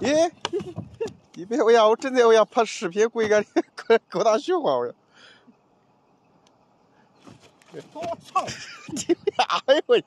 耶！你别，我呀，我正在我呀拍视频，故意干，搞搞大笑话，我说。操！你俩哎呦！